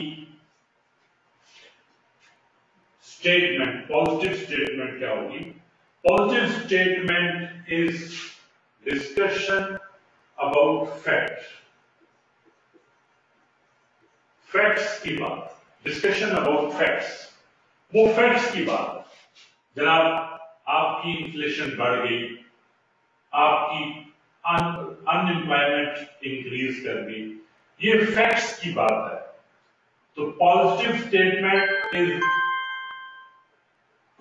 स्टेटमेंट पॉजिटिव स्टेटमेंट क्या होगी? Positive statement is discussion about fact facts की बात डिस्कशन अबाउट फैक्ट्स वो फैक्ट्स की बात। जनाब, आपकी इन्फ्लेशन बढ़ गई, आपकी अनएम्प्लॉयमेंट इंक्रीज कर गई ये फैक्ट्स की बात है। तो positive statement is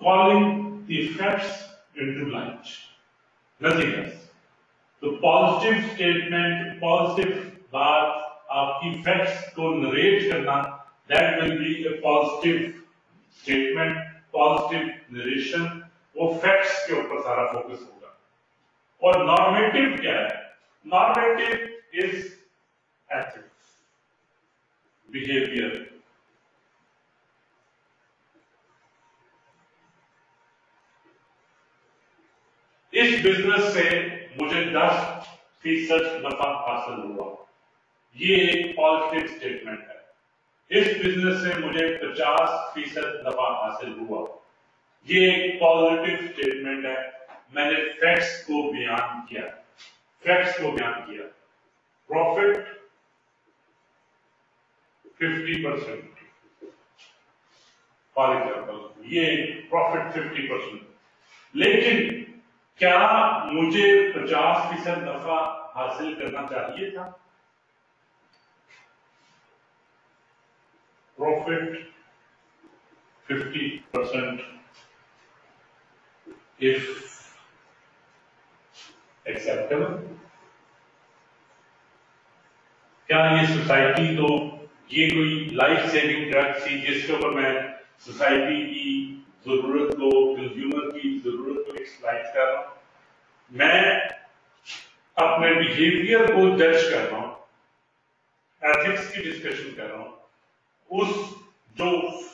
calling facts into light nothing तो पॉजिटिव स्टेटमेंट पॉजिटिव बात आपकी फैक्ट्स को नरेट करना that will be a positive statement positive narration वो फैक्ट्स के ऊपर सारा फोकस होगा। और नॉर्मेटिव क्या है? नॉर्मेटिव इज़ एथिक्स बिहेवियर इस बिज़नेस से मुझे 10 फ़ीसद नफा हासिल हुआ। ये एक पॉजिटिव स्टेटमेंट है। इस बिज़नेस से मुझे 50 फ़ीसद नफा हासिल हुआ। ये एक पॉजिटिव स्टेटमेंट है। मैंने फैक्ट्स को बयान किया। फैक्ट्स को बयान किया। Profit fifty percent for example ये प्रॉफिट फिफ्टी परसेंट लेकिन क्या मुझे पचास फ़ीसद नफा हासिल करना चाहिए था? Profit fifty percent if acceptable क्या ये सोसाइटी तो ये कोई लाइफ सेविंग ड्रग थी जिसके ऊपर मैं सोसाइटी की ज़रूरत को कंज्यूमर की ज़रूरत को एक्सप्लाइट कर रहा मैं अपने बिहेवियर को जज कर रहा हूँ एथिक्स की डिस्कशन कर रहा हूँ। उस जो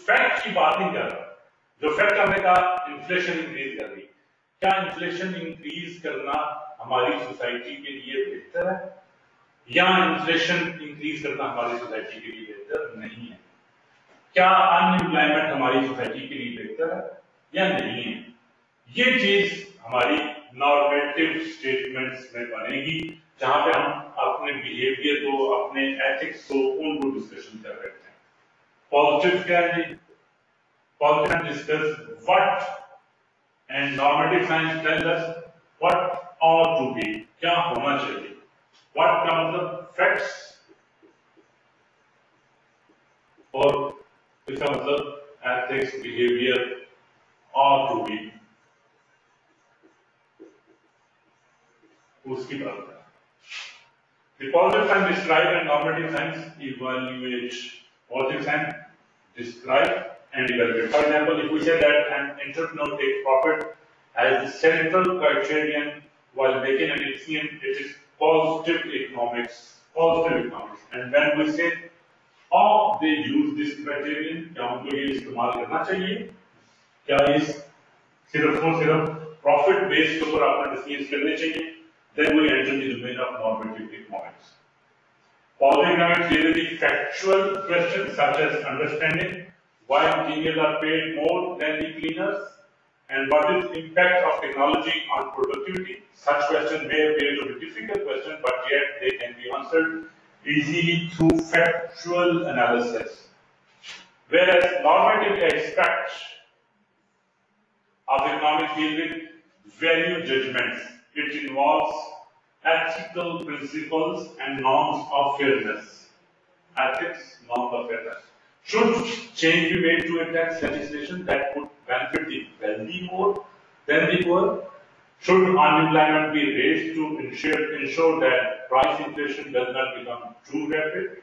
फैक्ट की बात नहीं कर रहा, जो फैक्ट हमने कहा इन्फ्लेशन इंक्रीज कर रही। क्या इन्फ्लेशन इंक्रीज करना हमारी सोसाइटी के लिए बेहतर है? या इन्फ्लेशन इंक्रीज करना हमारी सोसाइटी के लिए बेहतर नहीं है? क्या अनएम्प्लॉयमेंट हमारी सोसाइटी के लिए बेहतर है या नहीं है? ये चीज़ हमारी नॉर्मेटिव स्टेटमेंट्स में बनेगी, जहाँ पे हम अपने बिहेवियर को, अपने एथिक्स को उनको डिस्कशन कर रहे हैं। पॉजिटिव क्या है positive discuss what and normative science tell us what ought to be, क्या होना चाहिए। What का मतलब facts और इसका मतलब ethics behavior ought to be उसकी बात है The positive sign describe and normative signs evaluate. Positive sign describe and evaluate. For example, if we say that an entrepreneur takes profit as the central criterion while making an decision, it is positive economics. Positive economics. And when we say how they use this criterion, क्या उनको ये इस्तेमाल करना चाहिए क्या इस सिर्फ और सिर्फ प्रॉफिट बेस के ऊपर अपना डिसीजन करने चाहिए then we enter the domain of normative economics. Positive economics deal with the factual questions such as understanding why engineers are paid more than the cleaners and what is the impact of technology on productivity. Such questions may appear to be difficult questions, but yet they can be answered easily through factual analysis. Whereas normative aspects of economics deal with value judgments. It involves ethical principles and norms of fairness. Ethics, norms of fairness. Should change be made to a tax legislation that would benefit the wealthy more than the poor? Should unemployment be raised to ensure, ensure that price inflation does not become too rapid?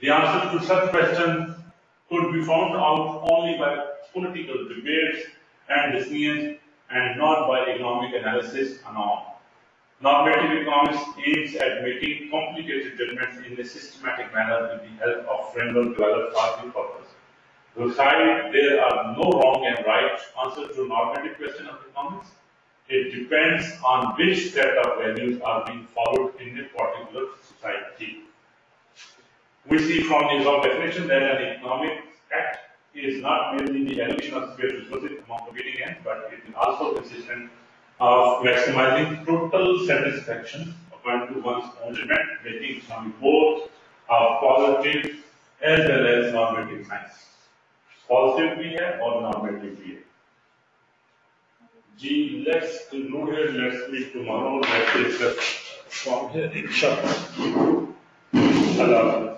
The answers to such questions could be found out only by political debates and decisions and not by economic analysis alone. Normative economics aims at making complicated judgments in a systematic manner with the help of framework developed for the purpose. Besides, there are no wrong and right answers to normative question of economics. It depends on which set of values are being followed in a particular society. We see from the above definition that an economic act is not merely the allocation of scarce resources among competing ends, but it is also consistent of maximizing total satisfaction according to one's own demand, making some both of positive as well as normative signs. Positive भी है और normative भी है. Let's conclude here. Let's meet tomorrow. Let's discuss from here. Inshallah. Allah.